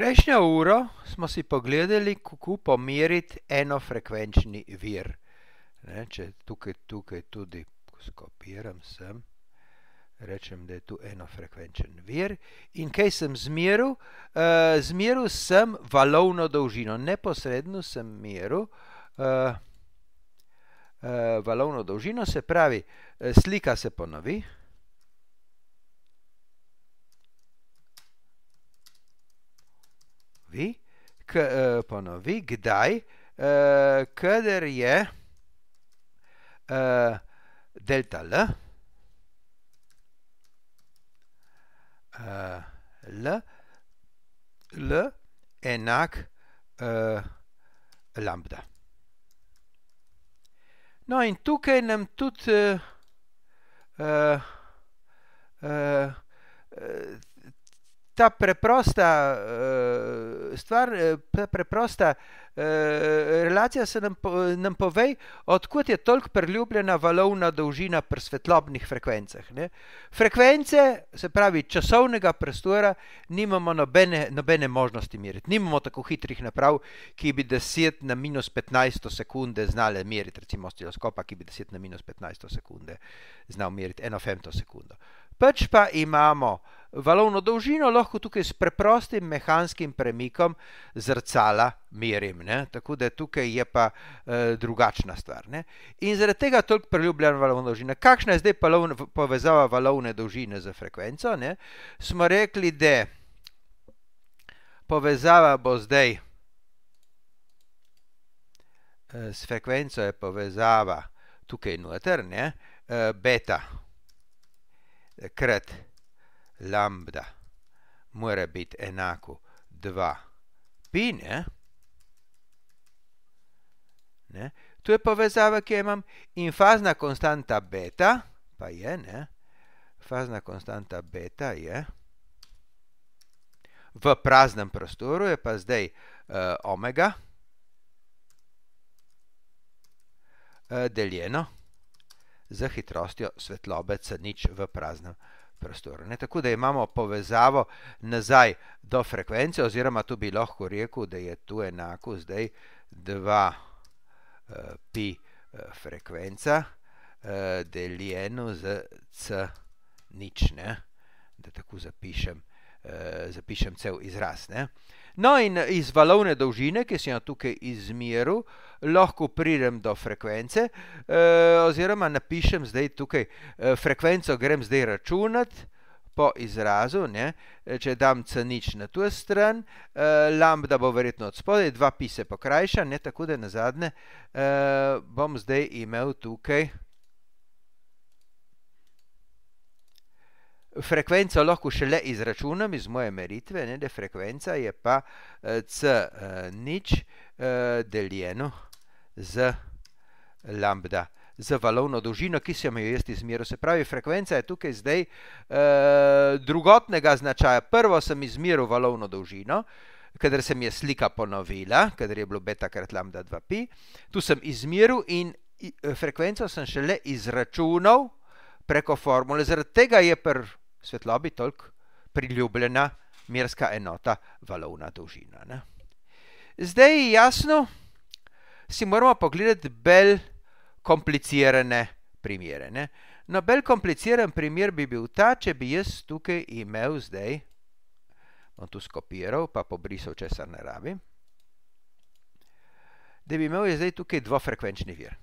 Prejšnjo uro smo si pogledali, kako pomeriti enofrekvenčni vir. Ne, če tukaj, tukaj tudi skopiram sem, rečem, da je tu enofrekvenčen vir. In kaj sem zmeril? Uh, zmeril sem valovno dolžino. Neposredno sem meril uh, uh, valovno dolžino, se pravi, slika se ponovi. Vi, k, uh, ponovi, kdaj, uh, kadar je uh, delta L, uh, L, L enak uh, lambda. No, in tukaj nam tudi uh, uh, uh, ta preprosta uh, stvar, ta preprosta uh, relacija se nam, nam pove, odkud je toliko priljubljena valovna dolžina pri svetlobnih frekvencah. Ne? Frekvence, se pravi časovnega prostora, nimamo nobene, nobene možnosti meriti. Nimamo tako hitrih naprav, ki bi 10 na minus 15 sekunde znale meriti, recimo osciloskopa, ki bi 10 na minus 15 sekunde znal meriti eno femto sekundo. Pač pa imamo valovno dolžino, lahko tukaj s preprostim mehanskim premikom zrcala merim. Ne? Tako da tukaj je pa e, drugačna stvar. Ne? In zaradi tega toliko priljubljena valovna dolžina. Kakšna je zdaj valovna, povezava valovne dolžine z frekvenco? Ne? Smo rekli, da povezava bo zdaj e, s frekvenco je povezava tukaj noter? E, beta krat lambda mora biti enako 2 pi, ne? ne? Tu je povezava, ki jo imam, in fazna konstanta beta, pa je, ne? Fazna konstanta beta je v praznem prostoru, je pa zdaj uh, omega uh, deljeno z hitrostjo svetlobe C0 v praznem prostoru. Ne, tako da imamo povezavo nazaj do frekvence, oziroma tu bi lahko rekel, da je tu enako zdaj 2 uh, pi uh, frekvenca uh, deljeno z C0, ne, da tako zapišem, uh, zapišem cel izraz. Ne. No, in iz valovne dolžine, ki sem jo tukaj izmeril, lahko pridem do frekvence, eh, oziroma napišem zdaj tukaj eh, frekvenco, grem zdaj računati po izrazu. Ne? Če dam C0 na tu stran, eh, lambda bo verjetno od spodaj, 2 pi se pokrajša, ne? tako da na zadnje eh, bom zdaj imel tukaj. Frekvenco lahko šele izračunam iz moje meritve, ne, da frekvenca je pa c uh, nič uh, deljeno z lambda, z valovno dolžino, ki sem jo jaz izmeril. Se pravi, frekvenca je tukaj zdaj drugotnega značaja. Prvo sem izmeril valovno dolžino, kadar se mi je slika ponovila, kadar je bilo beta krat lambda 2pi. Tu sem izmeril in frekvenco sem šele izračunal preko formule. Zaradi tega je pri svetlobi toliko priljubljena merska enota valovna dolžina. Ne? Zdaj jasno, si moramo pogledati bolj komplicirane primere. Ne? No, bolj kompliciran primer bi bil ta, če bi jaz tukaj imel zdaj, bom tu skopiral, pa pobrisal, če se ne rabim, da bi imel zdaj tukaj dvofrekvenčni vir.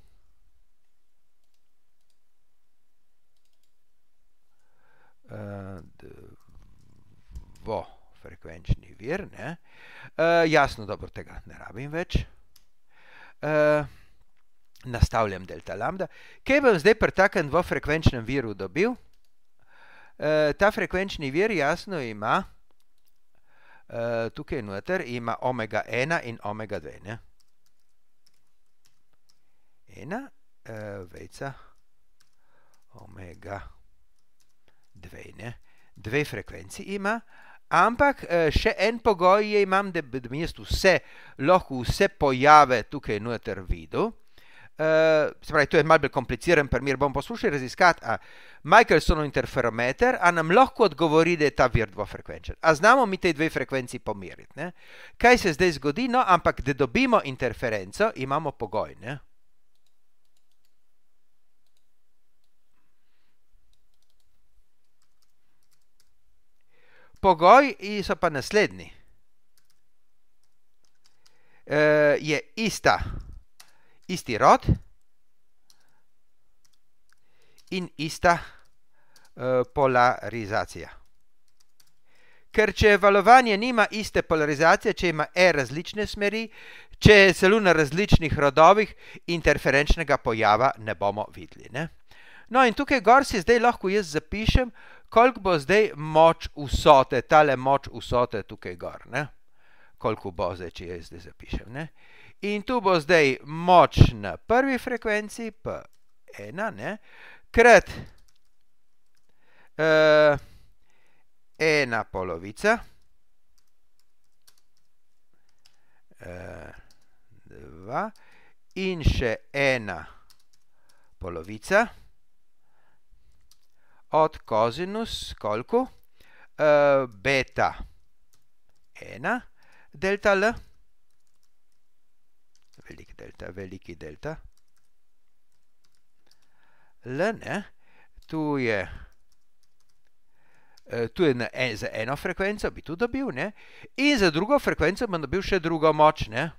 Dvofrekvenčni vir, ne? Uh, jasno, dobro, tega ne rabim več. Uh, nastavljam delta lambda. Kaj bom zdaj pri takem dvofrekvenčnem viru dobil? Uh, ta frekvenčni vir jasno ima, tukaj noter ima omega 1 in omega 2, ne? Ena, vejca, omega 2 dve, ne? dve frekvenci ima, ampak eh, še en pogoj je imam, da bi jaz vse, lahko vse pojave tukaj noter videl. Uh, se pravi, to je malce bolj kompliciran primer. Bom poskušal raziskati, ali Michaelsonov interferometer nam lahko odgovori, da je ta vir dvofrekvenčen. A znamo mi te dve frekvenci pomeriti? Ne? Kaj se zdaj zgodi? No, ampak da dobimo interferenco, imamo pogoj. Ne? Pogoji so pa naslednji. Uh, je ista isti rod in ista uh, polarizacija. Ker če valovanje nima iste polarizacije, če ima E različne smeri, če je celo na različnih rodovih, interferenčnega pojava ne bomo videli. Ne? No in tukaj gor si zdaj lahko jaz zapišem, koliko bo zdaj moč vsote, tale moč vsote tukaj gor. Ne? Koliko bo zdaj, če jaz zdaj zapišem. Ne? In tu bo zdaj moč na prvi frekvenci, P1, ne, krat uh, ena polovica, uh, dva, in še ena polovica od kozinus, koliko? Uh, beta 1 delta L velik delta, veliki delta. L, ne, tu je, eh, tu je en, za eno frekvenco, bi tu dobil, ne, in za drugo frekvenco bom dobil še drugo moč, ne.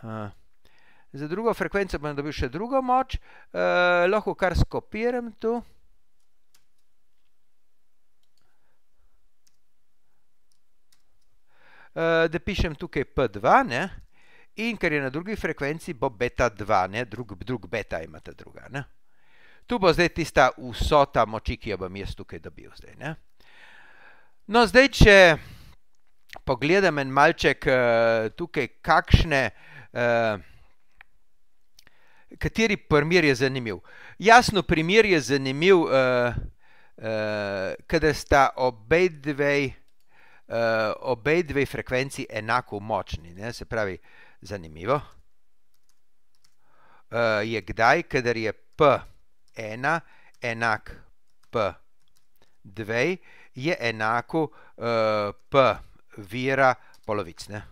Uh, za drugo frekvenco bom dobil še drugo moč, uh, lahko kar skopiram tu. uh, da pišem tukaj P2, ne? in ker je na drugi frekvenci, bo beta 2, ne? drug, drug beta ima ta druga. Ne? Tu bo zdaj tista vsota moči, ki jo bom jaz tukaj dobil. Zdaj, ne? No, zdaj, če pogledam en malček uh, tukaj, kakšne. Uh, Kateri primer je zanimiv? Jasno, primer je zanimiv, uh, uh, kadar sta obe dve uh, obe dve frekvenci enako močni. Ne? Se pravi, zanimivo uh, je kdaj, kadar je P1 enak P2, je enako uh, P vira polovic. Ne?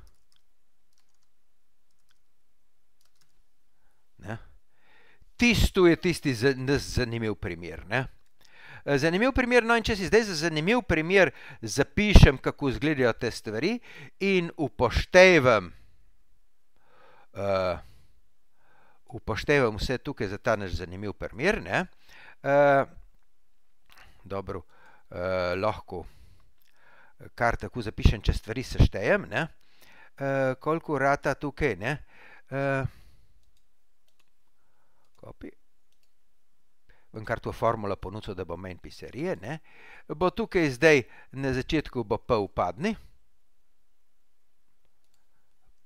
Tisto je tisti zanimiv primer. Ne? Eh, zanimiv primer, no in če si zdaj za zanimiv primer zapišem, kako izgledajo te stvari in upoštevam, uh, upoštevam vse tukaj za ta naš zanimiv primer, ne, uh, dobro, uh, lahko kar tako zapišem, če stvari seštejem, ne, uh, koliko rata tukaj, ne, uh, copy, kar to formulo ponudil, da bo manj piserije, ne? bo tukaj zdaj na začetku bo P upadni,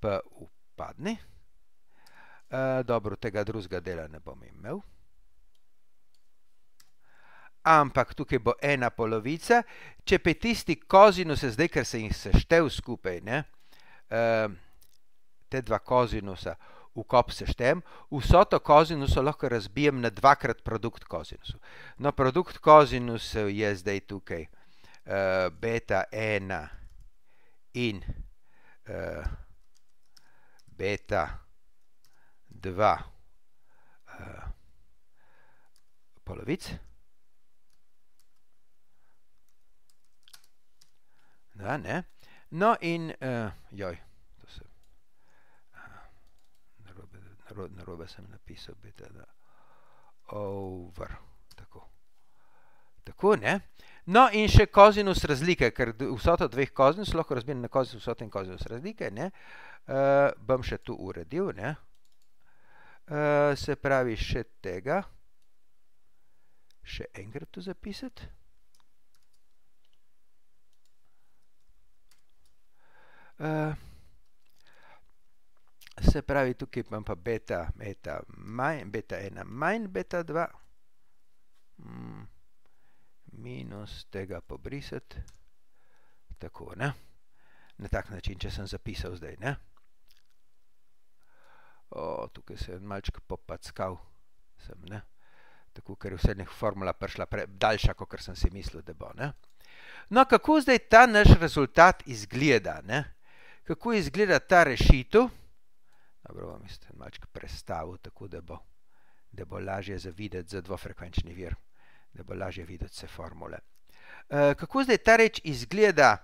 P upadni, e, dobro, tega drugega dela ne bom imel, ampak tukaj bo ena polovica, če pa tisti kozinusa, zdaj, ker se jih seštev skupaj, ne? E, te dva kozinusa, v kop seštem, vso to kozinuso lahko razbijem na dvakrat produkt kozinusu. No, produkt kozinusu je zdaj tukaj uh, beta 1 in uh, beta 2 uh, eh, polovic. Da? No in, uh, joj, na robe sem napisal, beta, da over, tako. Tako? No, in še kozinus razlike, ker vsota dveh kozinus lahko razbijem na kozinus vsota in kozinus razlike? Uh, bom še tu uredil, ne? Uh, se pravi, še tega, še enkrat tu zapisati. Uh, se pravi, tukaj imam pa beta, beta, manj, beta 1 manj beta 2, mm, minus tega pobrisati, tako, ne, na tak način, če sem zapisal zdaj, ne. O, tukaj se je malček popackal. Sem, ne? Tako, ker je vse nek formula prišla pre, daljša, kot sem si mislil, da bo. Ne? No, kako zdaj ta naš rezultat izgleda? Ne? Kako izgleda ta rešitev? Dobro, bom isto malček prestavil, tako da bo, da bo lažje zavideti za dvofrekvenčni vir, da bo lažje videti vse formule. E, kako zdaj ta reč izgleda?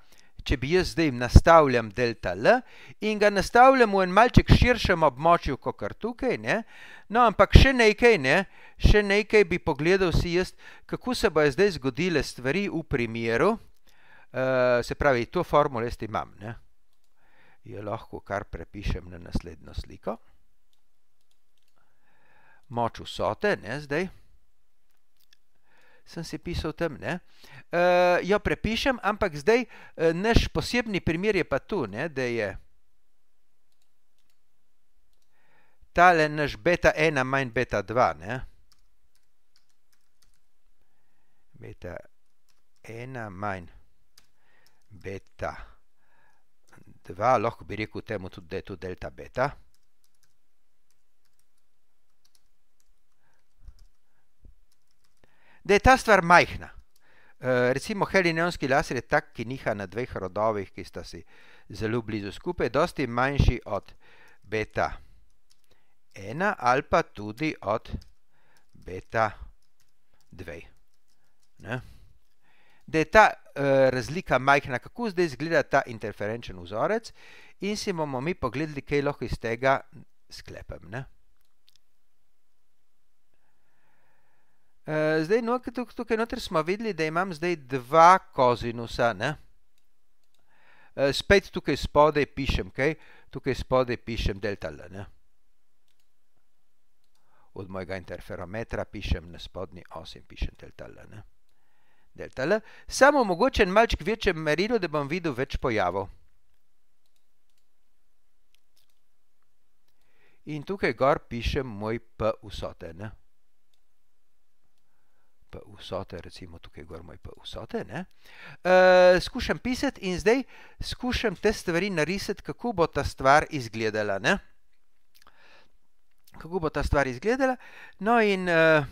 če bi jaz zdaj nastavljam delta L in ga nastavljam v en malček širšem območju, kot kar tukaj, ne? no, ampak še nekaj, ne? še nekaj bi pogledal si jaz, kako se bojo zdaj zgodile stvari v primeru, uh, se pravi, to formulo jaz imam, ne? Jo lahko kar prepišem na naslednjo sliko. Moč vsote, ne, zdaj. Sem si pisal tam, ne, uh, jo prepišem, ampak zdaj uh, naš posebni primer je pa tu, ne, da je tale naš beta 1 manj beta 2, ne, beta 1 manj beta 2, lahko bi rekel temu tudi, da je tu delta beta, da je ta stvar majhna. Uh, recimo helineonski laser je tak, ki niha na dveh rodovih, ki sta si zelo blizu skupaj, dosti manjši od beta 1 ali pa tudi od beta 2. Ne? Da je ta uh, razlika majhna, kako zdaj izgleda ta interferenčen vzorec in si bomo mi pogledali, kaj lahko iz tega sklepem. Ne? Uh, zdaj, no, tukaj, noter smo videli, da imam zdaj dva kozinusa. Ne? Uh, spet tukaj spodaj pišem, kaj? Tukaj spodaj pišem delta L. Ne? Od mojega interferometra pišem na spodnji osi in pišem delta L. Ne? Delta L. Samo mogoče en malček večjem merilu, da bom videl več pojavov. In tukaj gor pišem moj P vsote. Ne? pa vsote, recimo tukaj gor moj pa vsote, ne, uh, skušam pisati in zdaj skušam te stvari narisati, kako bo ta stvar izgledala, ne, kako bo ta stvar izgledala, no in uh,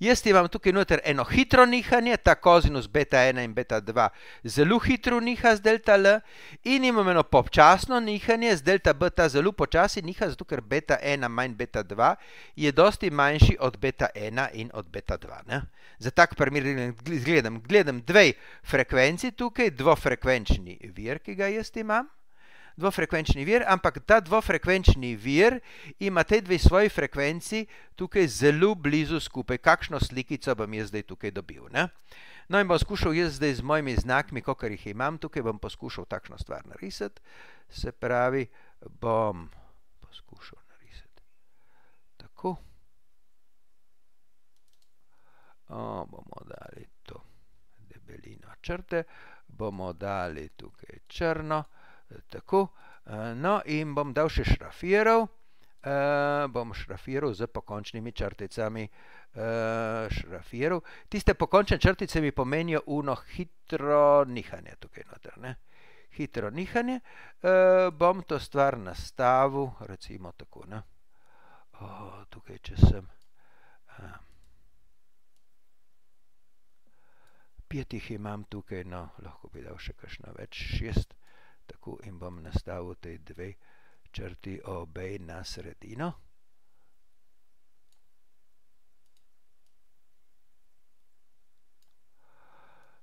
Jaz imam tukaj noter eno hitro nihanje, ta kozinus beta 1 in beta 2 zelo hitro niha z delta L in imam eno počasno nihanje z delta B, ta zelo počasi niha, zato ker beta 1 manj beta 2 je dosti manjši od beta 1 in od beta 2. Ne? Za tak primer gledam, gledam dve frekvenci tukaj, dvofrekvenčni vir, ki ga jaz imam dvofrekvenčni vir, ampak ta dvofrekvenčni vir ima te dve svoji frekvenci tukaj zelo blizu skupaj. Kakšno slikico bom jaz zdaj tukaj dobil? Ne? No in bom skušal jaz zdaj z mojimi znakmi, kakor jih imam tukaj, bom poskušal takšno stvar narisati. Se pravi, bom poskušal narisati tako. O, bomo dali to debelino črte, bomo dali tukaj črno tako. Eh, no, in bom dal še šrafiral, uh, bom šrafiral z pokončnimi črticami. Uh, šrafiral. Tiste pokončne črtice mi pomenijo uno hitro nihanje tukaj noter. Ne? Hitro nihanje. Bom to stvar nastavil, recimo tako. Ne? Tukaj, če sem. Pet jih imam tukaj, no, lahko bi dal še kakšno več, šest tako in bom nastavil te dve črti obej na sredino.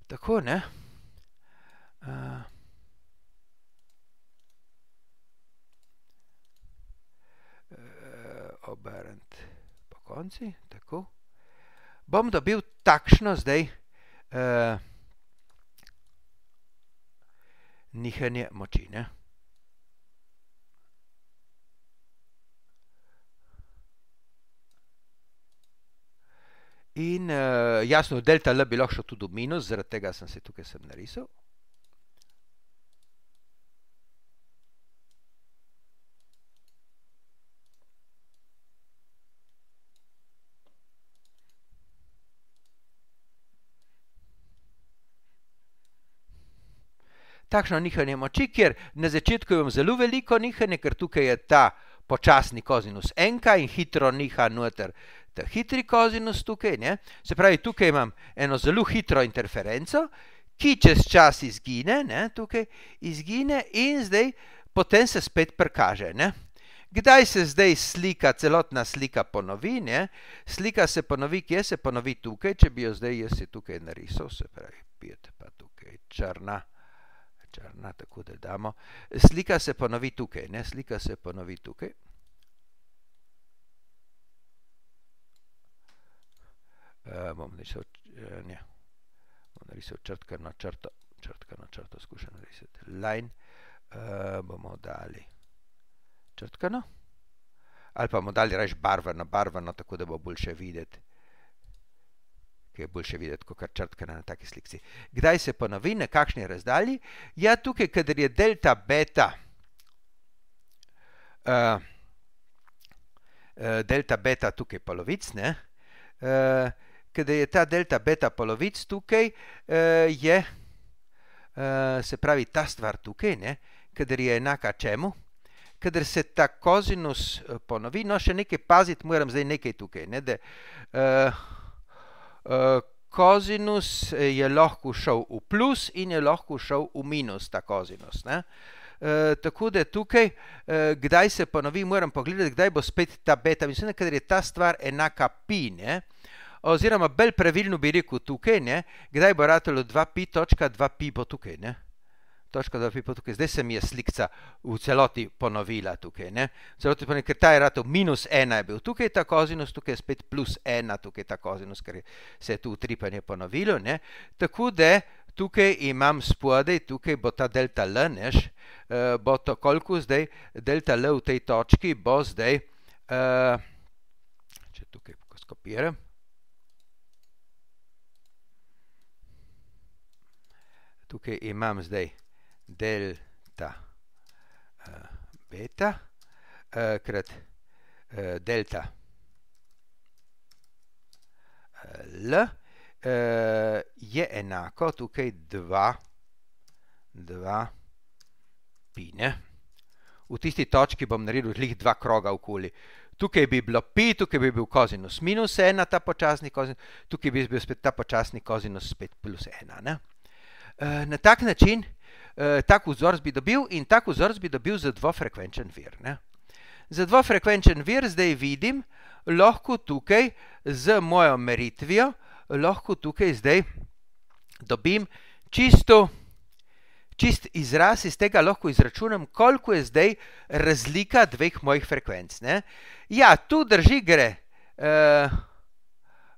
Tako, ne? Uh, obrnit po konci, tako. Bom dobil takšno zdaj uh, nihanje moči. Ne? In uh, jasno, delta L bi lahko šel tudi v minus, zaradi tega sem se tukaj sem narisal. Takšno nihanje moči, kjer na začetku imam zelo veliko nihanje, ker tukaj je ta počasni kozinus enka in hitro niha noter ta hitri kozinus tukaj. Ne? Se pravi, tukaj imam eno zelo hitro interferenco, ki čez čas izgine, ne? tukaj izgine in zdaj potem se spet prikaže. Ne? Kdaj se zdaj slika, celotna slika ponovi? Ne? Slika se ponovi, kje se ponovi tukaj, če bi jo zdaj jaz tukaj narisal, se pravi, pijete pa tukaj črna. Črna, tako da damo. Slika se ponovi tukaj, ne? slika se ponovi tukaj. Uh, bom narisal, uh, ne, bom narisal črtkano črto, črtkano črto skušam narisati. Line uh, bomo dali črtkano. Ali pa bomo dali reč barveno, barveno, tako da bo boljše videti. Ki je boljše videti, kot kar črtkana na taki slikci. Kdaj se ponovi, na kakšni razdalji? Ja, tukaj, kadar je delta beta, uh, delta beta tukaj polovic, ne? Uh, kadar je ta delta beta polovic tukaj, uh, je, uh, se pravi, ta stvar tukaj, ne? Kadar je enaka čemu? kadar se ta kozinus ponovi, no še nekaj paziti, moram zdaj nekaj tukaj. Ne, da, uh, kozinus je lahko šel v plus in je lahko šel v minus, ta kozinus. Ne. Uh, tako da tukaj, uh, kdaj se ponovi, moram pogledati, kdaj bo spet ta beta. Mislim, da je ta stvar enaka pi, ne? oziroma bolj pravilno bi rekel tukaj, ne? kdaj bo ratalo 2pi, točka 2pi bo tukaj. Ne? Točka, da bi pa tukaj, zdaj se mi je slikca v celoti ponovila tukaj, celoti ponovila, ker ta je ratov minus ena je bil tukaj ta kozinus, tukaj je spet plus ena tukaj ta kozinus, ker se je tu utripanje ponovilo, ne, tako da tukaj imam spodaj, tukaj bo ta delta L, neš, uh, bo to koliko zdaj, delta L v tej točki bo zdaj, uh, če tukaj skopiram, tukaj imam zdaj, delta uh, beta uh, krat uh, delta L je enako tukaj 2, 2 pi. Ne? V tisti točki bom naredil lih dva kroga okoli. Tukaj bi bilo pi, tukaj bi bil kozinus minus ena, ta počasni kozinus, tukaj bi bil spet ta počasni kozinus spet plus ena. Ne? Na tak način Eh, tak vzorc bi dobil in tak vzorc bi dobil za dvofrekvenčen vir. Ne? Za dvofrekvenčen vir zdaj vidim, lahko tukaj z mojo meritvijo, lahko tukaj zdaj dobim čisto, čist izraz iz tega, lahko izračunam, koliko je zdaj razlika dveh mojih frekvenc. Ne? Ja, tu drži gre. Uh,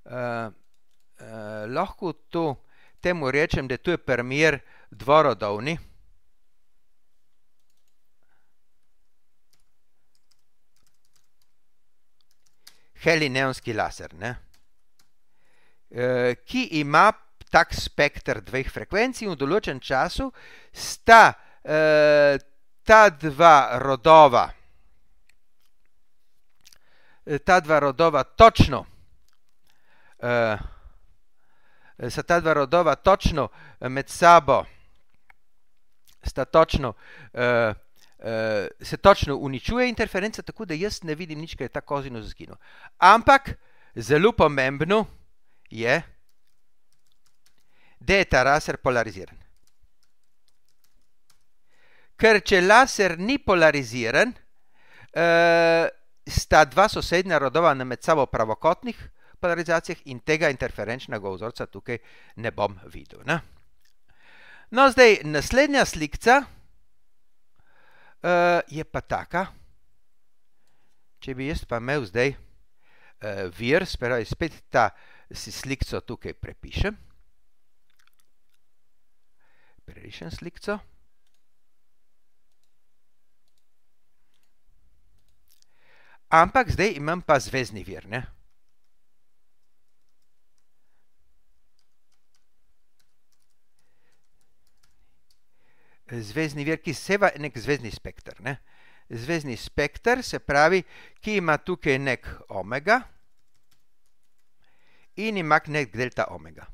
uh, uh, lahko tu temu rečem, da tu je primer dvorodovni. Helineonski laser, ne? E, ki ima tak spektr dveh frekvenc in v določen času sta e, ta dva rodova, e, ta dva rodova točno, sta ta dva rodova točno med sabo, sta točno se točno uničuje interferenca, tako da jaz ne vidim nič, kaj je ta kozinus zginil. Ampak zelo pomembno je, da je ta laser polariziran. Ker če laser ni polariziran, uh, sta dva sosednja rodova na med sabo pravokotnih polarizacijah in tega interferenčnega vzorca tukaj ne bom videl. Ne? No, zdaj naslednja slikca. Uh, je pa taka, če bi jaz pa imel zdaj uh, vir, spravi, spet ta si slikco tukaj prepišem. Prerišem slikco. Ampak zdaj imam pa zvezdni vir, ne? Zvezdni vir, ki seva nek zvezdni spektr. Ne? Zvezdni spektr se pravi, ki ima tukaj nek omega in ima nek delta omega.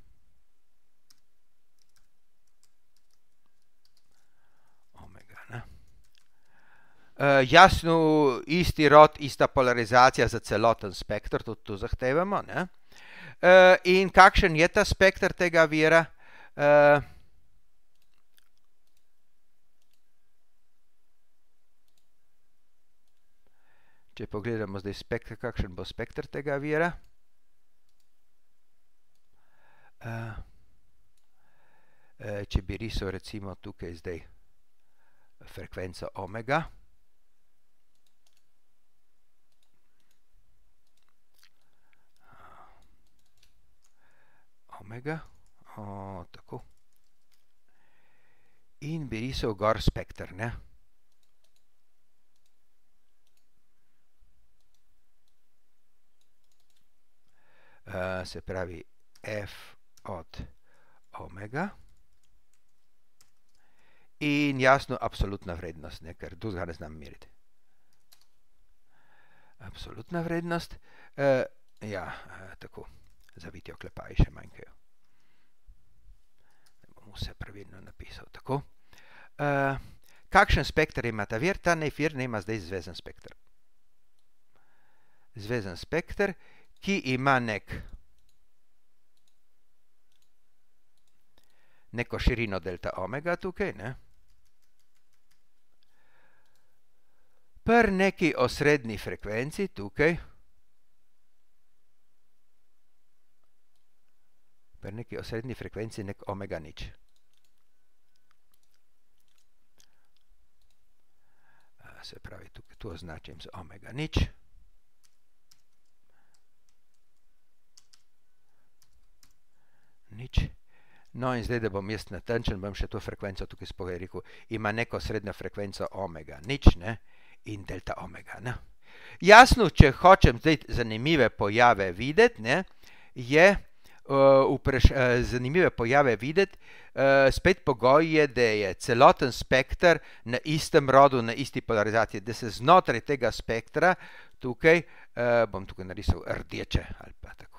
omega ne? Uh, jasno, isti rod, ista polarizacija za celoten spektr, tudi tu zahtevamo. Uh, in kakšen je ta spektr tega vira? Uh, če pogledamo zdaj spektr, kakšen bo spektr tega vira. Uh, uh, če bi risal recimo tukaj zdaj frekvenco omega. Omega, tako. In bi risal gor spektr, ne? Se pravi f od omega in jasno absolutna vrednost, ne, ker drugega ne znam meriti. Absolutna vrednost, uh, ja, uh, tako, zaviti oklepaji še manjkajo. Ne bom vse pravilno napisal, tako. Uh, kakšen spektr ima ta vir? Ta nefir nema zdaj zvezen spektr. Zvezen spektr, ki ima nek, neko širino delta omega tukaj, ne? Pr neki osrednji frekvenci tukaj, pr neki osrednji frekvenci nek omega nič. Se pravi, tukaj tu označim z omega nič. Nič. No in zdaj, da bom jaz natančen, bom še to frekvenco tukaj spogaj rekel, ima neko srednjo frekvenco omega, nič, ne, in delta omega, ne. Jasno, če hočem zdaj zanimive pojave videti, ne, je uh, vpraš, uh, zanimive pojave videti, uh, spet pogoj je, da je celoten spektr na istem rodu, na isti polarizaciji, da se znotraj tega spektra tukaj, uh, bom tukaj narisal rdeče ali pa tako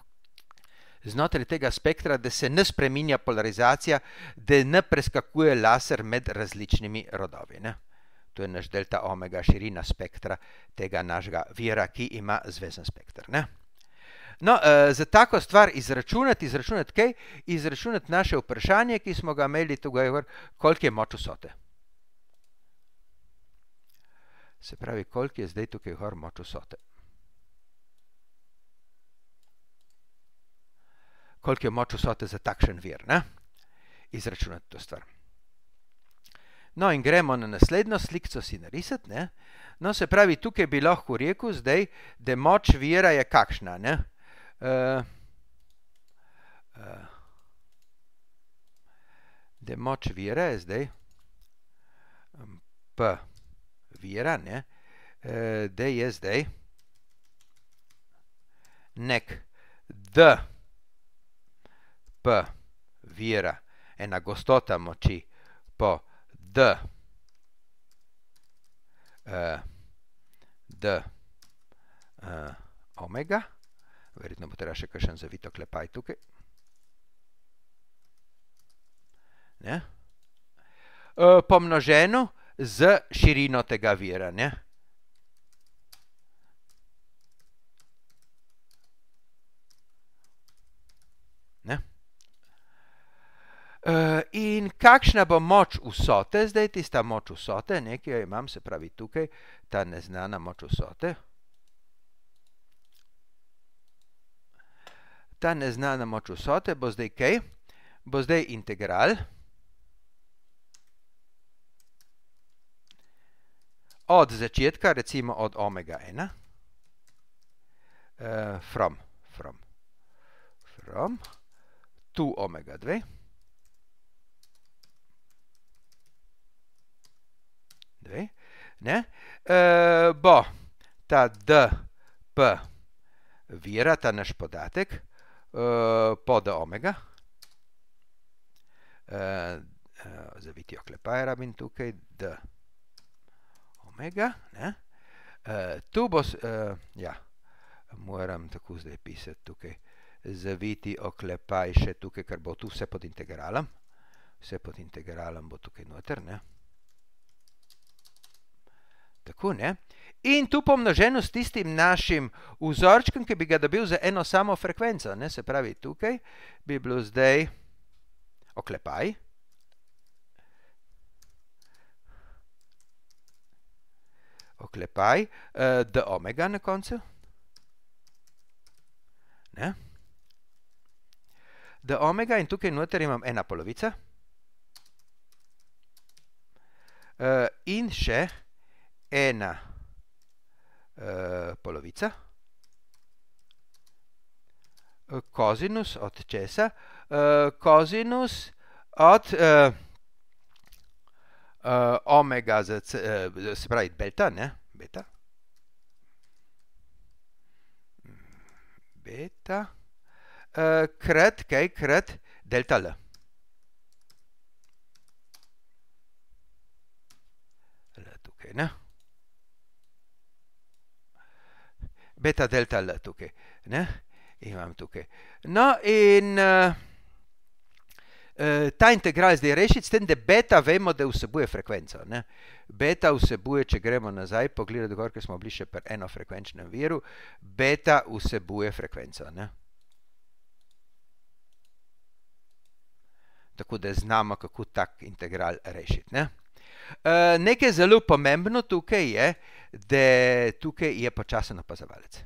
znotraj tega spektra, da se ne spreminja polarizacija, da ne preskakuje laser med različnimi rodovi. Ne? To je naš delta omega širina spektra tega našega vira, ki ima zvezen spektr. Ne? No, e, za tako stvar izračunati, izračunati kaj? Izračunati naše vprašanje, ki smo ga imeli tukaj, koliko je moč vsote. Se pravi, koliko je zdaj tukaj gor moč vsote. Koliko je moč vsote za takšen vir. Ne? Izračunati to stvar. No, in gremo na naslednjo sliko, si narisati. Ne? No, se pravi, tukaj bi lahko rekel, zdaj, da moč vira je kakšna. Ne? Uh, uh, da moč vira je zdaj p vira, ne? Uh, da je zdaj nek d P vira ena gostota moči po D, uh, D uh, omega, verjetno bo treba še kakšen zavito klepaj tukaj. Ne? Uh, pomnoženo z širino tega vira. Ne? Uh, in kakšna bo moč vsote, zdaj tista moč vsote, nekaj jo imam, se pravi tukaj, ta neznana moč vsote. Ta neznana moč vsote bo zdaj kaj? Bo zdaj integral. Od začetka, recimo od omega 1. Uh, eh, from, from, from, tu omega 2. dve, ne, e, bo ta dp vira, ta naš podatek, e, pod omega, e, e, zaviti oklepaj rabim tukaj, d omega, ne, e, tu bo, e, ja, moram tako zdaj pisati tukaj, zaviti oklepaj še tukaj, ker bo tu vse pod integralom, vse pod integralom bo tukaj noter, ne, Tako, ne? In tu pomnoženo s tistim našim vzorčkom, ki bi ga dobil za eno samo frekvenco. Ne? Se pravi, tukaj bi bilo zdaj oklepaj. Oklepaj, uh, d omega na koncu. Ne? D omega in tukaj noter imam ena polovica. Uh, in še ena uh, polovica. Kozinus od česa? Uh, kozinus od omega, z, uh, se pravi beta, ne? Beta. Beta. Krat, kaj krat delta L. L tukaj, ne? Beta delta L tukaj, ne? Imam tukaj. No, in uh, uh, ta integral zdaj rešiti s tem, da beta vemo, da vsebuje frekvenco. Ne? Beta vsebuje, če gremo nazaj, pogledati gor, ker smo bili še pri enofrekvenčnem viru, beta vsebuje frekvenco. Ne? Tako da znamo, kako tak integral rešiti. Ne? Uh, nekaj zelo pomembno tukaj je, da tukaj je počasen opazovalec.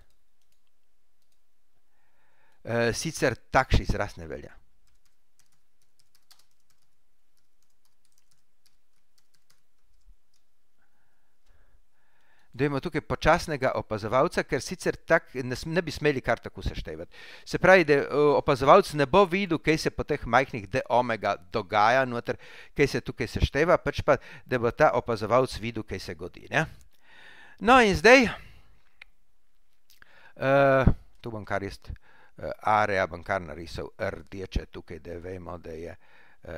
Uh, sicer takšni izraz ne velja. da imamo tukaj počasnega opazovalca, ker sicer tak ne, ne bi smeli kar tako seštevati. Se pravi, da opazovalec ne bo videl, kaj se po teh majhnih D omega dogaja, noter, kaj se tukaj sešteva, pač pa, da bo ta opazovalec videl, kaj se godi. Ne? No in zdaj, uh, tu bom kar jaz uh, area, bom kar narisal rdeče tukaj, da vemo, da je uh,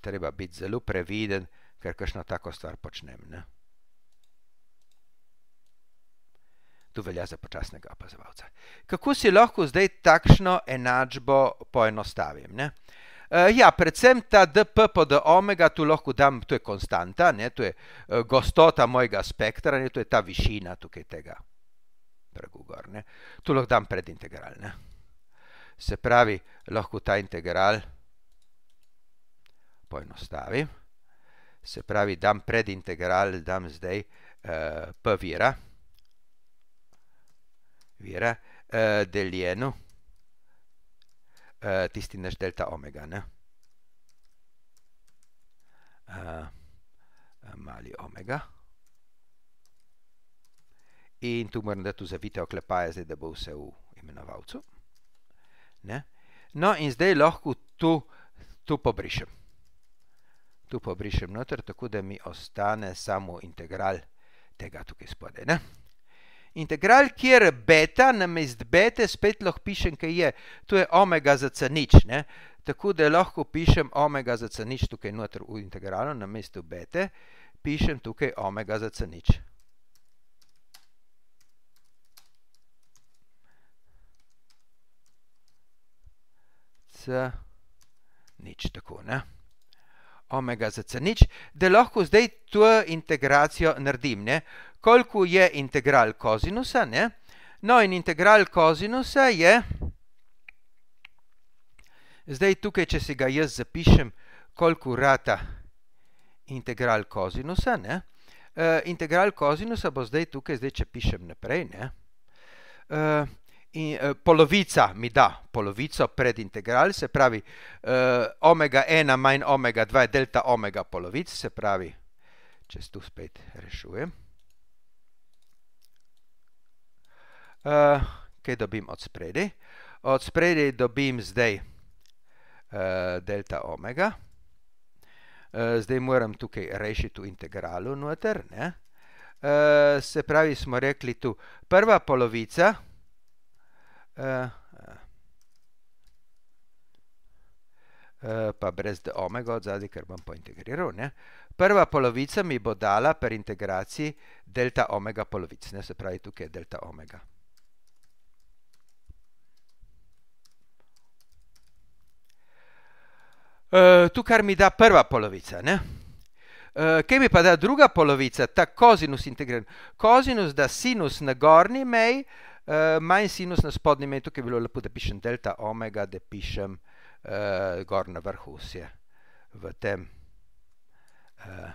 treba biti zelo previden, ker kakšno tako stvar počnem. Ne? To velja za počasnega opazovalca. Kako si lahko zdaj takšno enačbo poenostavim? Ne? Uh, ja, predvsem ta dp pod omega, tu lahko dam, to je konstanta, ne? to je uh, gostota mojega spektra, ne? to je ta višina tukaj tega pragu gor. Ne? Tu lahko dam predintegral. Ne? Se pravi, lahko ta integral poenostavim. Se pravi, dam predintegral, dam zdaj uh, p vira vira, uh, deljeno uh, tisti naš delta omega. Ne? Uh, mali omega. In tu moram dati zavite oklepaje, zdaj, da bo vse v imenovalcu. Ne? No, in zdaj lahko tu, tu pobrišem. Tu pobrišem noter, tako da mi ostane samo integral tega tukaj spodaj. Ne? Integral, kjer beta namest bete spet lahko pišem, kaj je. To je omega za c nič. Ne? Tako da lahko pišem omega za c nič tukaj noter v integralu, namesto bete, pišem tukaj omega za c nič. C nič tako, ne? Omega za c nič, da lahko zdaj to integracijo naredim, ne? koliko je integral kozinusa. Ne? No, in integral kozinusa je, zdaj tukaj, če si ga jaz zapišem, koliko rata integral kozinusa. Ne? Uh, integral kozinusa bo zdaj tukaj, zdaj, če pišem naprej. Ne? Uh, in, uh, polovica mi da polovico pred integral, se pravi uh, omega 1 manj omega 2 je delta omega polovic, se pravi, če tu spet rešujem. uh, kaj dobim od spredi. Od spredi dobim zdaj uh, delta omega. Uh, zdaj moram tukaj rešiti v integralu noter. Ne? Uh, se pravi, smo rekli tu prva polovica. Uh, Uh, pa brez omega od zadaj, ker bom pointegriral. Ne? Prva polovica mi bo dala per integraciji delta omega polovic, ne? se pravi tukaj je delta omega. Uh, tu, kar mi da prva polovica. Ne? Uh, kaj mi pa da druga polovica, ta kozinus integriran? Kozinus da sinus na gornji meji, Eh, manj sinus na spodnji meji, tukaj je bilo lepo, da pišem delta omega, da pišem uh, gor na vrhu vse v tem uh,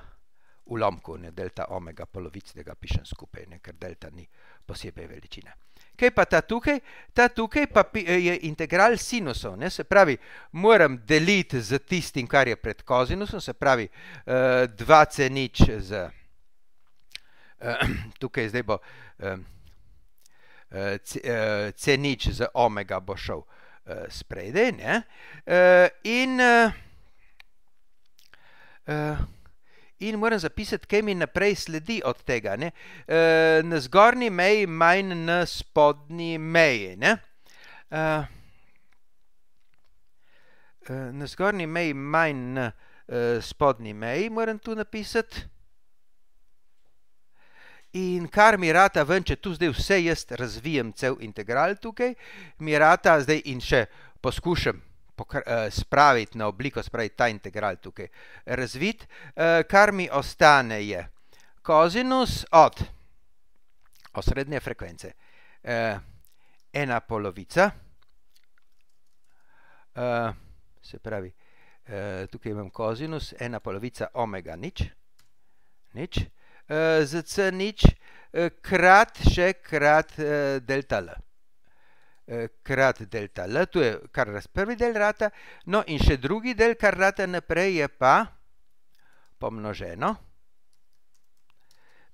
ulomku, ne delta omega polovicnega pišem skupaj, ne, ker delta ni posebej veličina. Kaj pa ta tukaj? Ta tukaj pa je integral sinusov, ne? se pravi, moram deliti z tistim, kar je pred kozinusom, se pravi uh, 2c nič z, uh, tukaj zdaj bo um, C0 eh, z omega bo šel eh, spredaj. Ne? Eh, in, in moram zapisati, kaj mi naprej sledi od tega. Ne? Na zgornji meji manj na spodnji meji. Ne? Na zgornji meji manj na spodnji meji moram tu napisati. In kar mi rata ven, če tu zdaj vse jaz razvijem, cel integral tukaj, mi rata zdaj in še poskušam Eh, spraviti na obliko, spraviti ta integral tukaj, razvit, eh, kar mi ostane je kozinus od osrednje frekvence, eh, ena polovica, se pravi, tukaj imam kozinus, ena polovica omega nič, nič, z c nič, krat še krat delta l. Eh, krat delta L, tu je kar raz prvi del rata, no in še drugi del, kar rata naprej, je pa pomnoženo.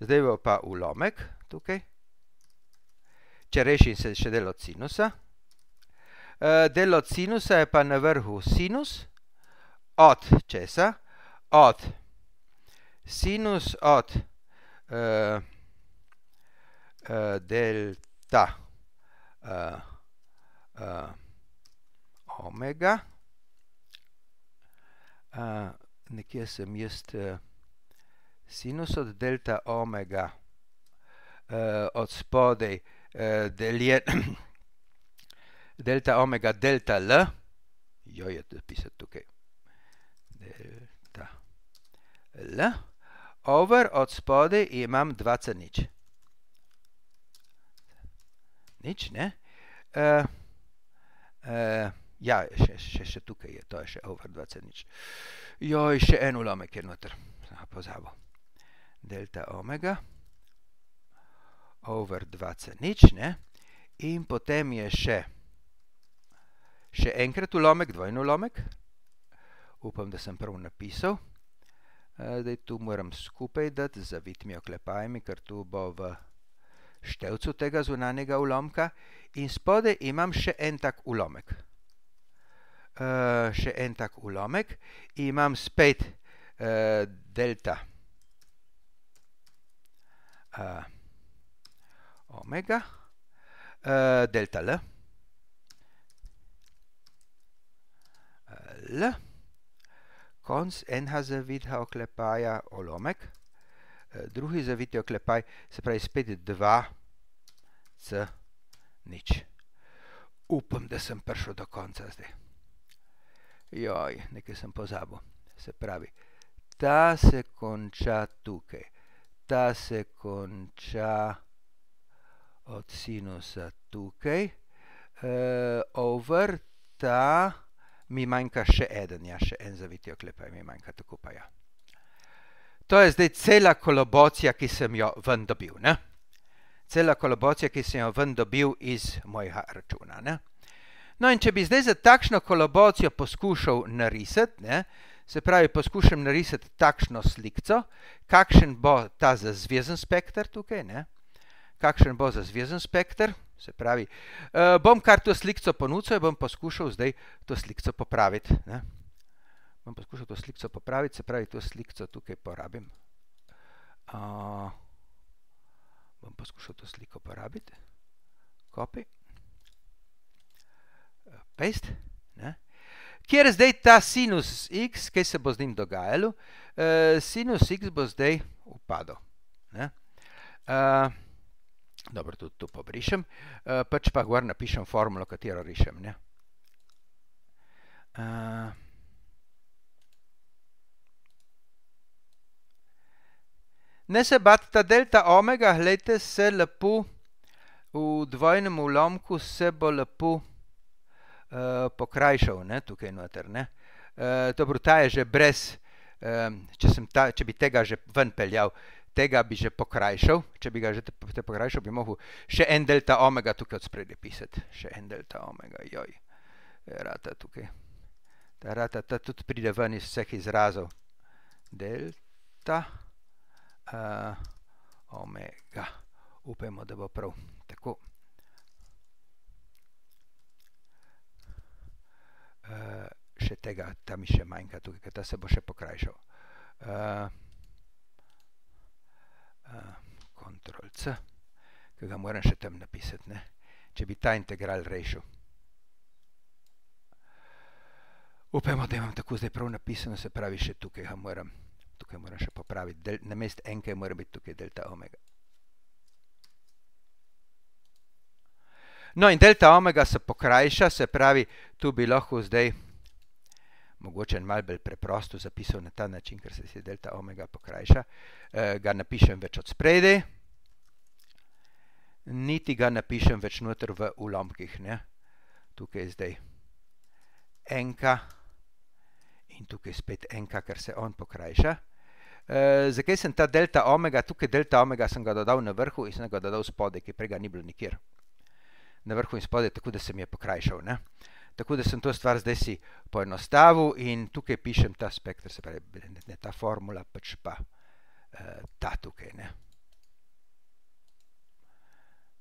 Zdaj bo pa ulomek tukaj. Če rešim se še del od sinusa. Del od sinusa je pa na vrhu sinus od česa? Od sinus od uh, uh, delta uh, uh, omega. Uh, nekje sem jaz uh, sinus od delta omega uh, od spodaj uh, deljen delta omega delta L. Jo je pisati tukaj. Delta L. Over od spodaj imam 2c nič. Nič, ne? Uh, Uh, ja, še, še, še tukaj je, to je še over 20 nič. Joj, še en ulomek je noter, sem pozabil. Delta omega over 20 nič, ne? In potem je še še enkrat ulomek, dvojni ulomek. Upam, da sem prav napisal. Zdaj tu moram skupaj dati z zavitmi oklepajmi, ker tu bo v števcu tega zunanjega ulomka in spode imam še en tak ulomek. Uh, še en tak ulomek imam spet uh, delta omega, delta L, L, konc enha zavitha oklepaja ulomek, drugi zaviti oklepaj, se pravi spet 2 c nič. Upam, da sem prišel do konca zdaj. Joj, nekaj sem pozabil. Se pravi, ta se konča tukaj. Ta se konča od sinusa tukaj. Uh, over ta mi manjka še eden, ja, še en zaviti oklepaj mi manjka, tako pa ja. To je zdaj cela kolobocija, ki sem jo ven dobil. Ne? Cela kolobocija, ki sem jo ven dobil iz mojega računa. Ne? No, in če bi zdaj za takšno kolobocijo poskušal narisati, ne, se pravi, poskušam narisati takšno slikco, kakšen bo ta zazvezen spektr tukaj, ne? kakšen bo zazvezen spektr, se pravi, uh, bom kar to slikco ponudil, bom poskušal zdaj to slikco popraviti. Ne? bom poskušal to slikco popraviti, se pravi, to slikco tukaj porabim. Uh, bom poskušal to sliko porabiti. Copy. Paste. Ne? Kjer je zdaj ta sinus x, kaj se bo z njim dogajalo? Uh, sinus x bo zdaj upadal. Ne? Uh, dobro, tudi tu pobrišem. Uh, pač pa gor napišem formulo, katero rišem. Ne? Uh, Ne se bat, ta delta omega, gledajte, se lepo v dvojnem ulomku se bo lepo uh, pokrajšal, ne, tukaj noter, ne. Uh, dobro, ta je že brez, um, če, ta, če bi tega že ven peljal, tega bi že pokrajšal, če bi ga že te, te pokrajšal, bi mogel še en delta omega tukaj od spredje pisati, še en delta omega, joj, rata tukaj. Ta rata, ta tudi pride ven iz vseh izrazov. Delta uh, omega. Upajmo, da bo prav. Tako. Uh, še tega, tam mi še manjka tukaj, ta se bo še pokrajšal. Uh, Ctrl C, ki ga moram še tam napisati, ne? če bi ta integral rešil. Upajmo, da imam tako zdaj prav napisano, se pravi še tukaj ga moram, tukaj moram še popraviti, Del, na mest enke mora biti tukaj delta omega. No in delta omega se pokrajša, se pravi, tu bi lahko zdaj mogoče malo bolj preprosto zapisal na ta način, ker se si delta omega pokrajša, eh, ga napišem več od spredaj, niti ga napišem več noter v ulomkih, ne. Tukaj je zdaj enka in tukaj spet enka, ker se on pokrajša. Uh, zakaj sem ta delta omega, tukaj delta omega sem ga dodal na vrhu in sem ga dodal spodaj, ki prega ni bilo nikjer. Na vrhu in spodaj, tako da sem je pokrajšal, ne. Tako da sem to stvar zdaj si poenostavil in tukaj pišem ta spektr, se pravi, ne ta formula, pač pa uh, ta tukaj, ne.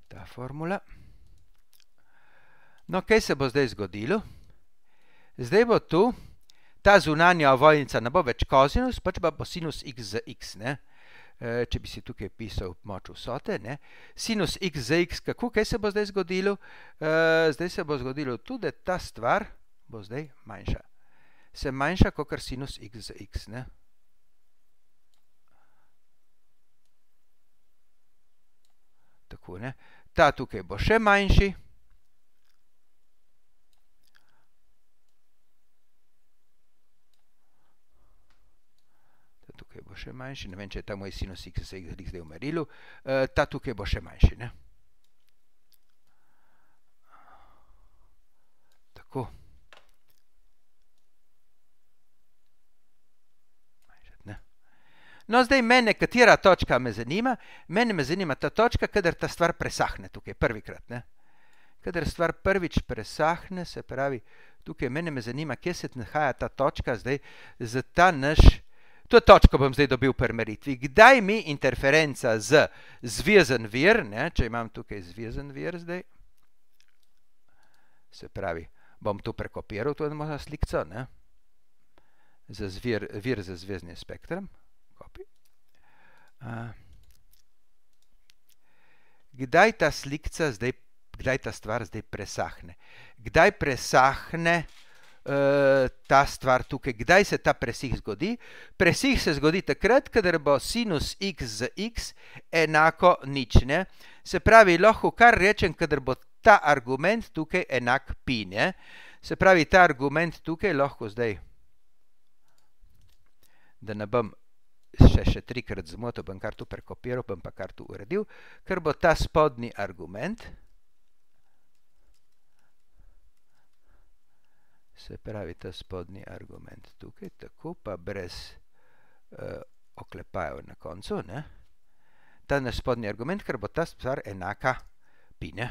Ta formula. No, kaj se bo zdaj zgodilo? Zdaj bo tu, ta zunanja ovojnica ne bo več kozinus, pač pa bo sinus x z x, ne. E, če bi si tukaj pisal moč vsote, ne. Sinus x z x, kako, kaj se bo zdaj zgodilo? E, zdaj se bo zgodilo tudi, da ta stvar bo zdaj manjša. Se manjša, kot sinus x z x, ne. Tako, ne. Ta tukaj bo še manjši. tukaj bo še manjši, ne vem, če je ta moj sinus x se x zdaj v merilu, uh, ta tukaj bo še manjši, ne. Tako. No, zdaj mene, katera točka me zanima, mene me zanima ta točka, kadar ta stvar presahne tukaj, prvikrat, ne. Kadar stvar prvič presahne, se pravi, tukaj mene me zanima, kje se nahaja ta točka zdaj, za ta naš, To točko bom zdaj dobil pri meritvi. Kdaj mi interferenca z zvezen vir, ne, če imam tukaj zvezen vir zdaj, se pravi, bom tu prekopiral to eno slikco, ne, za zvir, vir za zveznim spektrom, kopi. Uh, kdaj ta slikca zdaj, kdaj ta stvar zdaj presahne? Kdaj presahne ta stvar tukaj. Kdaj se ta presih zgodi? Presih se zgodi takrat, kadar bo sinus x z x enako nič. Ne? Se pravi, lahko kar rečem, kadar bo ta argument tukaj enak pi. Ne? Se pravi, ta argument tukaj lahko zdaj, da ne bom še, še trikrat zmotil, bom kar tu prekopiral, bom pa kar tu uredil, ker bo ta spodnji argument, se pravi ta spodnji argument tukaj, tako pa brez uh, oklepajev na koncu, ne? ta naš spodnji argument, ker bo ta stvar enaka pi, ne?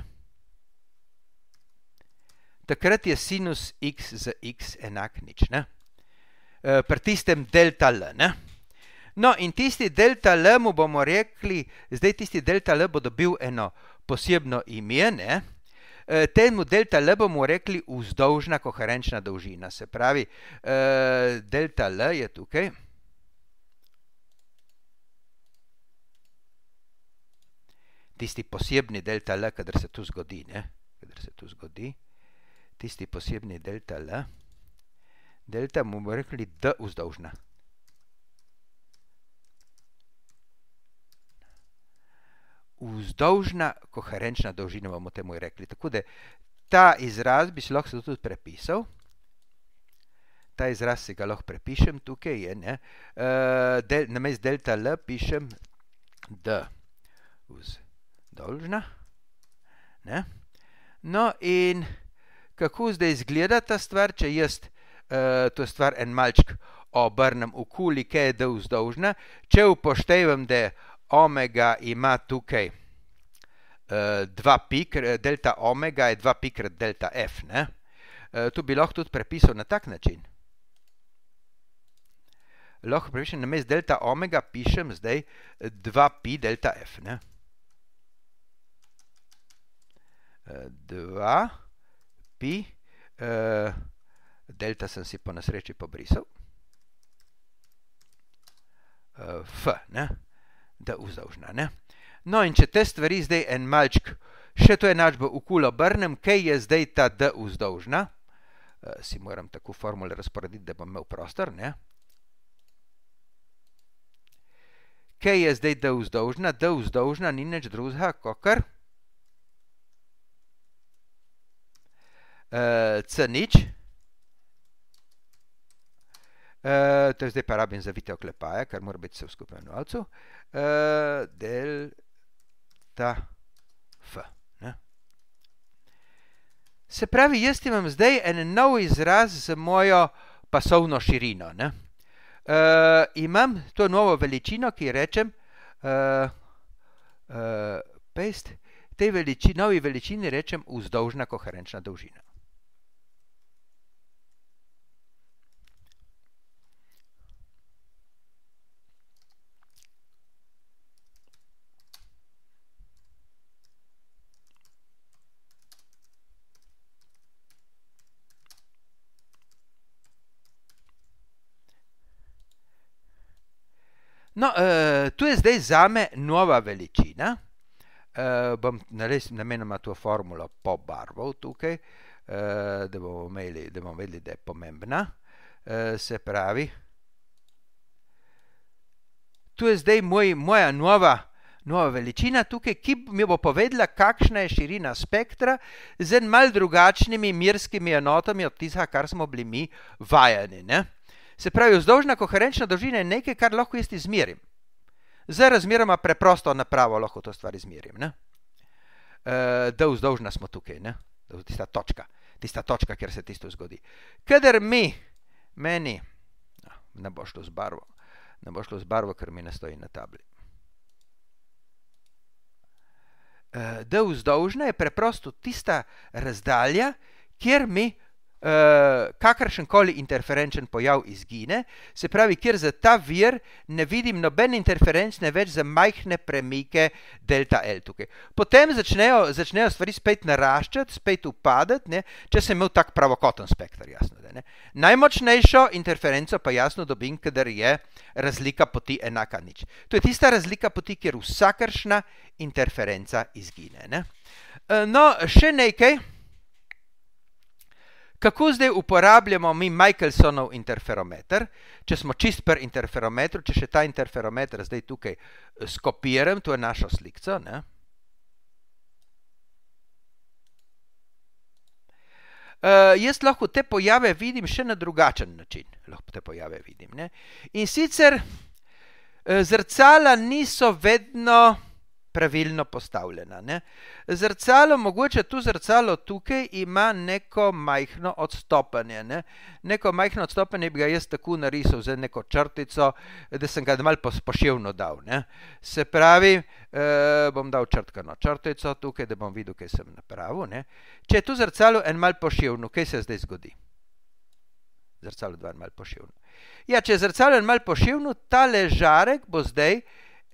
Takrat je sinus x za x enak nič, ne? Uh, pri tistem delta L, ne? No, in tisti delta L mu bomo rekli, zdaj tisti delta L bo dobil eno posebno ime, ne? Eh, temu delta L bomo rekli vzdolžna koherenčna dolžina. Se pravi, eh, delta L je tukaj. Tisti posebni delta L, kadar se tu zgodi, ne? Kadar se tu zgodi. Tisti posebni delta L. Delta bomo rekli D vzdolžna. Vzdolžna koherenčna dolžina, bomo temu rekli. Tako da ta izraz bi si lahko tudi prepisal. Ta izraz si ga lahko prepišem tukaj, je. Uh, del, namest delta L pišem D vzdolžna. Ne? No, in kako zdaj izgleda ta stvar, če jaz uh, to stvar en malček obrnem v kuli, ki je D vzdolžna, če upoštevam, da omega ima tukaj uh, 2 pi, delta omega je 2 pi krat delta f. Ne? Uh, tu bi lahko tudi prepisal na tak način lahko prepišem, namest delta omega pišem zdaj 2pi delta f. Ne? 2pi uh, delta sem si po nasreči pobrisal. Uh, f, ne? Da. Ne? No in če te stvari zdaj en malčk, še to enačbo v kul obrnem, kaj je zdaj ta d vzdolžna, uh, si moram tako formule razporediti, da bom imel prostor, ne? kaj je zdaj D vzdolžna? D vzdolžna ni nič drugega, kakor uh, C nič. Uh, to je zdaj pa rabim zavite oklepaje, ker mora biti vse v skupaj enualcu. Uh, delta F. Ne? Se pravi, jaz imam zdaj en nov izraz za mojo pasovno širino. Ne? uh, imam to novo veličino, ki rečem, uh, uh, paste, tej veliči, novi veličini rečem vzdolžna koherenčna dolžina. No, uh, tu je zdaj za me nova veličina. Uh, bom naredil namenoma to formulo pobarval tukaj, uh, da, bomo imeli, da bomo vedeli, da je pomembna. Uh, se pravi, tu je zdaj moj, moja nova, nova veličina tukaj, ki mi bo povedala, kakšna je širina spektra z mal drugačnimi mirskimi enotami od tistega, kar smo bili mi vajeni. Ne? Se pravi, vzdolžna koherenčna dolžina je nekaj, kar lahko jaz izmerim. Z razmeroma preprosto napravo lahko to stvar izmerim. Ne? E, da vzdolžna smo tukaj, ne? da je tista točka, tista točka, kjer se tisto zgodi. Kader mi, meni, no, ne bo šlo z barvo, ne bo šlo z barvo, ker mi ne stoji na tabli. E, da vzdolžna je preprosto tista razdalja, kjer mi kakršen koli interferenčen pojav izgine, se pravi, kjer za ta vir ne vidim noben interferenc, ne več za majhne premike delta L tukaj. Potem začnejo, začnejo stvari spet naraščati, spet upadati, ne, če sem imel tak pravokoten spektr, jasno. Da, ne. Najmočnejšo interferenco pa jasno dobim, kadar je razlika poti enaka nič. To je tista razlika poti, kjer vsakršna interferenca izgine. Ne. Uh, no, še nekaj. Kako zdaj uporabljamo mi Michelsonov interferometer? Če smo čist pri interferometru, če še ta interferometer zdaj tukaj eh, skopiram, to je našo slikco. Ne? Uh, jaz lahko te pojave vidim še na drugačen način. Lahko te pojave vidim. Ne? In sicer uh, zrcala niso vedno pravilno postavljena. Ne? Zrcalo, mogoče tu zrcalo tukaj ima neko majhno odstopanje. Ne? Neko majhno odstopanje bi ga jaz tako narisal za neko črtico, da sem ga malo poševno dal. Ne? Se pravi, eh, bom dal črtkano črtico tukaj, da bom videl, kaj sem napravil. Ne? Če je tu zrcalo en mal poševno, kaj se zdaj zgodi? Zrcalo dva en mal poševno. Ja, če je zrcalo en mal poševno, ta ležarek bo zdaj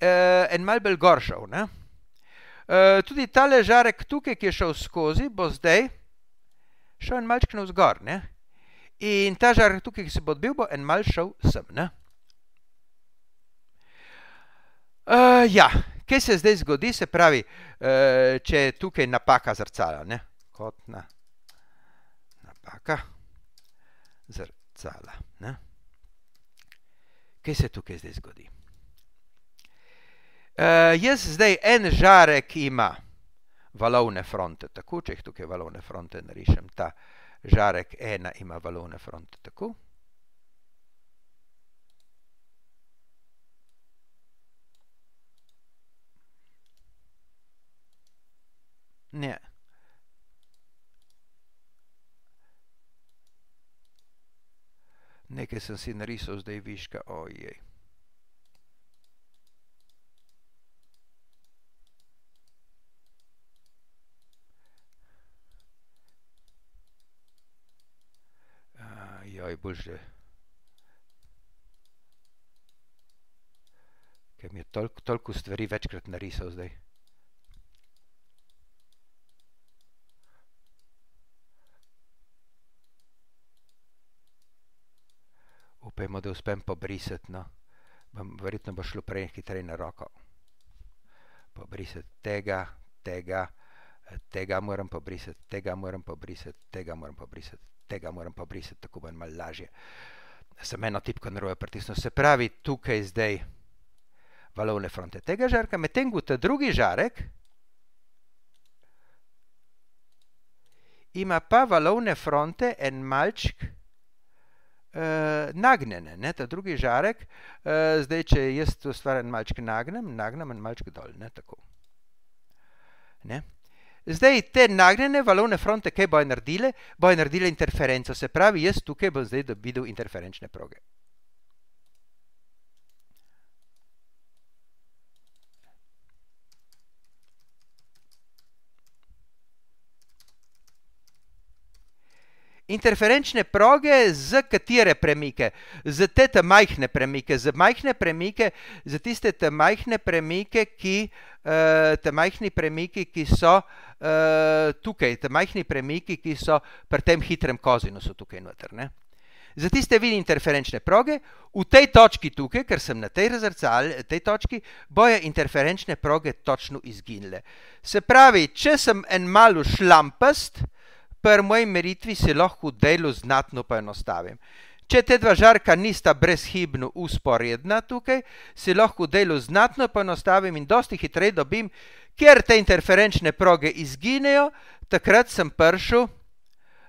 uh, en mal bolj gor šel. Uh, tudi ta ležarek tukaj, ki je šel skozi, bo zdaj šel en malček navzgor. Ne? In ta žarek tukaj, ki se bo odbil, bo en mal šel sem. Uh, ja, kaj se zdaj zgodi, se pravi, uh, če je tukaj napaka zrcala, ne? kot na napaka zrcala. Ne? Kaj se tukaj zdaj zgodi? Uh, jaz zdaj en žarek ima valovne fronte, tako, če jih tukaj valovne fronte narišem, ta žarek ena ima valovne fronte, tako. Ne. Nekaj sem si narisal, zdaj viška, ojej. Joj, bože. Ker mi je toliko, toliko stvari večkrat narisal zdaj. Upajmo, da uspem pobrisati, no. Bom, verjetno bo šlo prej hitreje na roko. Pobrisati tega, tega, tega moram pobrisati, tega moram pobrisati, tega moram pobrisati, tega moram pobrisati, tako bo malo lažje. Sem eno tipko narobe pritisnil. Se pravi, tukaj zdaj valovne fronte tega žarka, medtem ko ta drugi žarek ima pa valovne fronte en malček uh, nagnjene. Ne? Ta drugi žarek, uh, zdaj, če jaz to stvar en malček nagnem, nagnem en malček dol. Ne? Tako. Ne? Zdaj, te nagnjene valovne fronte, kaj bojo naredile? Bojo naredile interferenco. Se pravi, jaz tukaj bom zdaj dobil interferenčne proge. Interferenčne proge z katere premike? Z te te majhne premike, z majhne premike, z tiste te majhne premike, ki, uh, te majhni premiki, ki so uh, tukaj, te majhni premiki, ki so pri tem hitrem kozinu, so tukaj noter. Ne? Za tiste vidi interferenčne proge, v tej točki tukaj, ker sem na tej razrcal, tej točki, bojo interferenčne proge točno izginile. Se pravi, če sem en malo šlampast, pri moji meritvi si lahko delo znatno poenostavim. Če te dva žarka nista brezhibno usporedna tukaj, si lahko delo znatno poenostavim in dosti hitreje dobim, ker te interferenčne proge izginejo, takrat sem prišel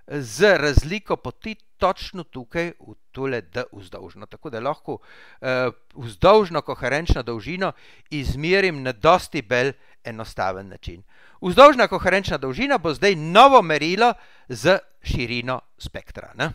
z razliko poti točno tukaj v tole D vzdolžno. Tako da lahko uh, vzdolžno koherenčno dolžino izmerim na dosti bolj enostaven način. Vzdolžna koherenčna dolžina bo zdaj novo merilo z širino spektra. Ne?